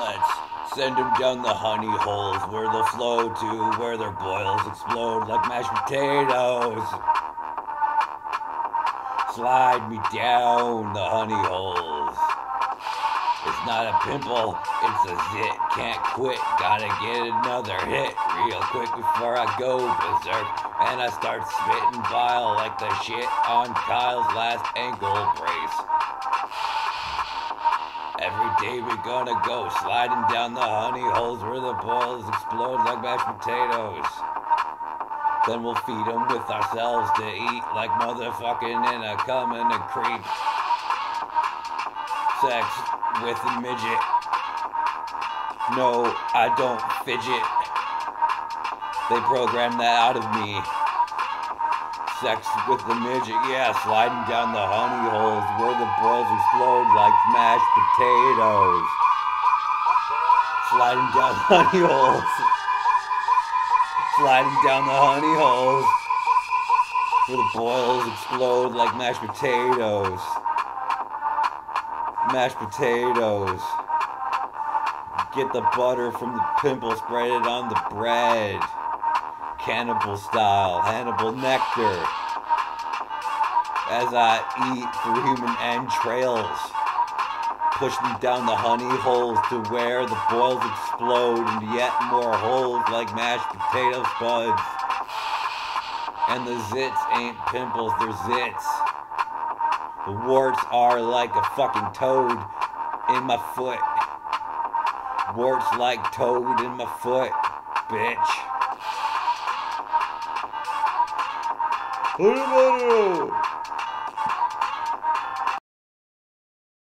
Let's send them down the honey holes where they'll flow to, where their boils explode like mashed potatoes. Slide me down the honey holes. It's not a pimple, it's a zit. Can't quit, gotta get another hit real quick before I go berserk. And I start spitting bile like the shit on Kyle's last ankle brace. Every day we're gonna go sliding down the honey holes where the balls explode like mashed potatoes. Then we'll feed them with ourselves to eat like motherfucking in a cum and a creep. Sex with a midget. No, I don't fidget. They programmed that out of me. Sex with the midget, yeah, sliding down the honey holes where the boils explode like mashed potatoes. Sliding down the honey holes. Sliding down the honey holes where the boils explode like mashed potatoes. Mashed potatoes. Get the butter from the pimple, spread it on the bread. Cannibal style, Hannibal Lecter. As I eat through human entrails. Push them down the honey holes to where the boils explode into yet more holes like mashed potato spuds. And the zits ain't pimples, they're zits. The warts are like a fucking toad in my foot. Warts like toad in my foot, bitch. 골고루.